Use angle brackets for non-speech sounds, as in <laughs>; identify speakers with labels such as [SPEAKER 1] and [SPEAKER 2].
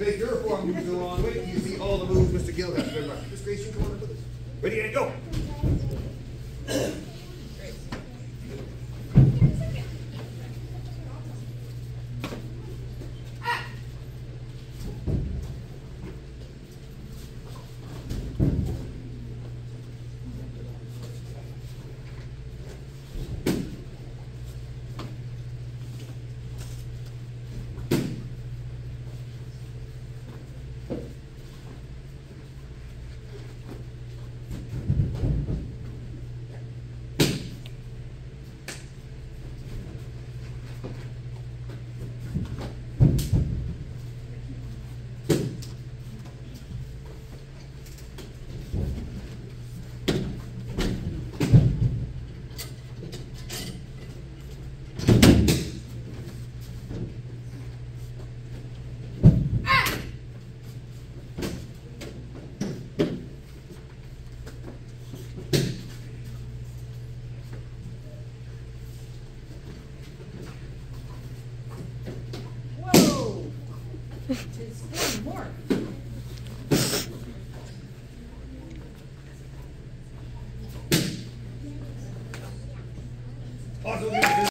[SPEAKER 1] Make your form moves on. Wait you see all the moves Mr. Gill has to run. Miss Grace, you come on up with us. Ready and go. <laughs>
[SPEAKER 2] more.